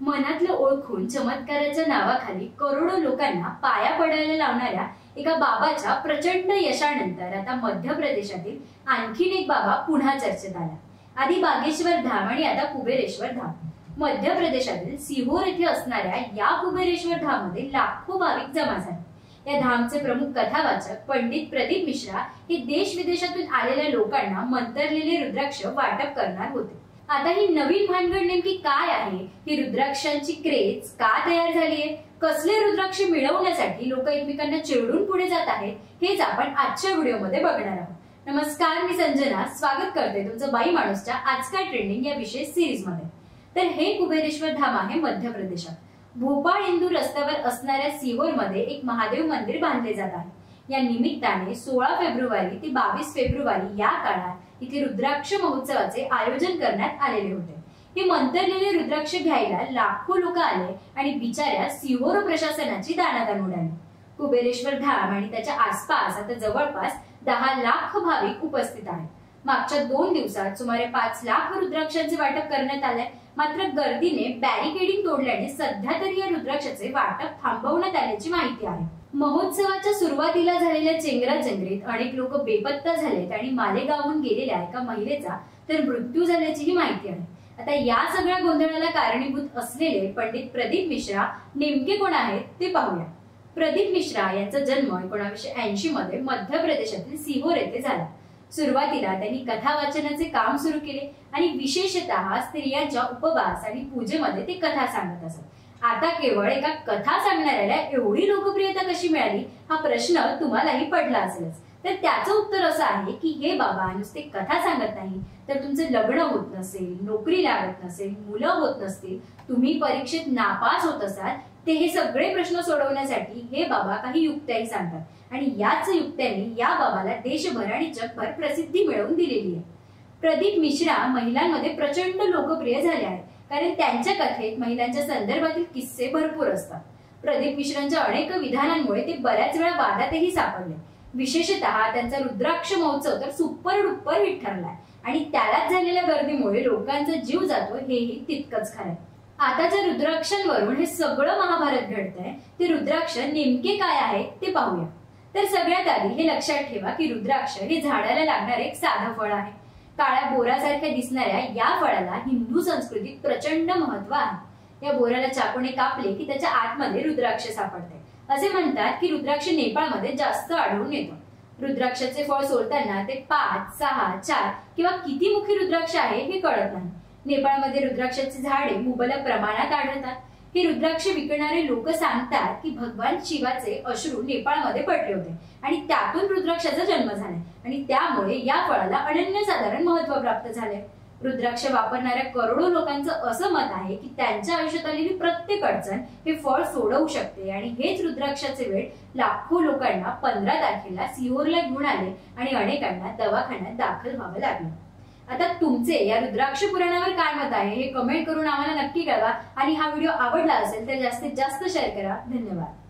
मनातलं ओळखून चमत्काराच्या नावाखाली करोडो लोकांना पाया पडायला लावणाऱ्या एका बाबाच्या प्रचंड यशानंतर आता मध्य प्रदेशातील आणखीन एक बाबा पुन्हा चर्चेत आला. आधी बागेश्वर धाम आणि आता कुबेरेश्वर धाम. मध्य प्रदेशातील सिहोर येथे असणाऱ्या या कुबेरेश्वर धाममध्ये लाखो भाविक जमा झाले. या धामचे प्रमुख कथावाचक पंडित प्रदीप मिश्रा हे देश विदेशातून आलेल्या लोकांना मंतरलेले रुद्राक्ष वाटप करणार होते. आता ही नवीन भानगड नेमकी काय आहे? ही रुद्राक्षांची क्रेज का तयार झालीये? कसले रुद्राक्ष मिळवण्यासाठी लोक एकमेकांना चिरडून पुढे जात आहेत हेच आपण आजच्या व्हिडिओमध्ये बघणार आहोत. नमस्कार मी संजना. स्वागत करते तुमचं बाई माणूसच्या आज काय ट्रेंडिंग या विशेष सिरीजमध्ये तर हे कुबेरेश्वर धाम आहे मध्य प्रदेशात भोपाळ इंदूर रस्त्यावर असणाऱ्या सिहोरमध्ये एक महादेव मंदिर बांधले जात आहे. या निमित्ताने सोळा फेब्रुवारी ते बावीस फेब्रुवारी या काळात इथे रुद्राक्ष महोत्सवाचे आयोजन करण्यात आलेले होते. हे मंतरलेले रुद्राक्ष घ्यायला लाखो लोक आले आणि बिचाऱ्या सिहोर प्रशासनाची दानादान उडाली. कुबेरेश्वर धाम आणि त्याच्या आसपास आता जवळपास दहा लाख भाविक उपस्थित आहेत. मागच्या दोन दिवसात सुमारे पाच लाख रुद्राक्षांचे वाटप करण्यात आले मात्र गर्दीने बॅरिकेडिंग तोडल्याने सध्या तरी या रुद्राक्षाचे वाटप थांबवण्यात आल्याची माहिती आहे. महोत्सवाच्या सुरुवातीला झालेल्या चेंगराचेंगरीत अनेक लोक बेपत्ता झालेत आणि मालेगावहून गेलेल्या एका महिलेचा तर मृत्यू झाल्याचीही माहिती आहे. आता या सगळ्या गोंधळाला कारणीभूत असलेले पंडित प्रदीप मिश्रा नेमके कोण आहेत ते पाहूया. प्रदीप मिश्रा यांचा जन्म एकोणाशे ऐंशी मध्ये मध्य प्रदेशातील सिहोर येथे झाला. सुरुवातीला त्यांनी कथा वाचनाचे काम सुरू केले आणि विशेषतः स्त्रियांच्या उपवास आणि पूजेमध्ये ते कथा सांगत असत. आता केवळ एका कथा सांगणाऱ्याला एवढी लोकप्रियता कशी मिळाली? हा प्रश्न तुम्हालाही पडला असेलच. तर त्याचं उत्तर असं आहे की हे बाबा नुसते कथा सांगत नाही तर तुमचं लग्न होत नसेल नोकरी लागत नसेल मुलं होत नसतील तुम्ही परीक्षेत नापास होत असाल ते हे सगळे प्रश्न सोडवण्यासाठी हे बाबा काही युक्त्याही सांगतात. आणि याच युक्त्यांनी या बाबाला देशभर आणि जगभर प्रसिद्धी मिळवून दिलेली आहे. प्रदीप मिश्रा महिलांमध्ये प्रचंड लोकप्रिय झाले आहेत कारण त्यांच्या कथेत महिलांच्या संदर्भातील किस्से भरपूर असतात. प्रदीप मिश्रांच्या अनेक विधानांमुळे ते बऱ्याच वेळा वादातही सापडले. विशेषतः त्यांचा रुद्राक्ष महोत्सव तर सुपर डुप्पर हिट ठरलाय. आणि त्यालाच झालेल्या गर्दीमुळे लोकांचा जीव जातो हेही तितकंच खरंय. आताच्या रुद्राक्षांवरून हे सगळं महाभारत घडतंय ते रुद्राक्ष नेमके काय आहे ते पाहूया. तर सगळ्यात आधी हे लक्षात ठेवा की रुद्राक्ष हे झाडाला लागणारे एक साधं फळ आहे. काळ्या बोरासारख्या दिसणाऱ्या या फळाला हिंदू संस्कृतीत प्रचंड महत्त्व आहे. या बोराला चाकूने कापले की त्याच्या आतमध्ये रुद्राक्ष सापडते असे म्हणतात की रुद्राक्ष नेपाळमध्ये जास्त आढळून येतो. रुद्राक्षाचे फळ सोडताना ते पाच सहा चार किंवा किती मुखी रुद्राक्ष आहे हे कळत नाही. नेपाळमध्ये रुद्राक्षाची झाडे मुबलक प्रमाणात आढळतात. हे रुद्राक्ष विकणारे लोक सांगतात की भगवान शिवाचे अश्रू नेपाळमध्ये पडले होते आणि त्यातून रुद्राक्षाचा जन्म झालाय आणि त्यामुळे या फळाला अनन्यसाधारण महत्त्व प्राप्त झाले रुद्राक्ष वापरणाऱ्या करोडो लोकांचं असं मत आहे की त्यांच्या आयुष्यात आलेली प्रत्येक अडचण हे फळ सोडवू शकते. आणि हेच रुद्राक्षाचे वेळ लाखो लोकांना पंधरा तारखेला सिहोरला घेऊन आले आणि अनेकांना दवाखान्यात दाखल व्हावं लागलं. आता तुमचे या रुद्राक्ष पुराणावर काय मत आहे हे कमेंट करून आम्हाला नक्की कळवा. आणि हा व्हिडिओ आवडला असेल तर जास्तीत जास्त शेअर करा. धन्यवाद.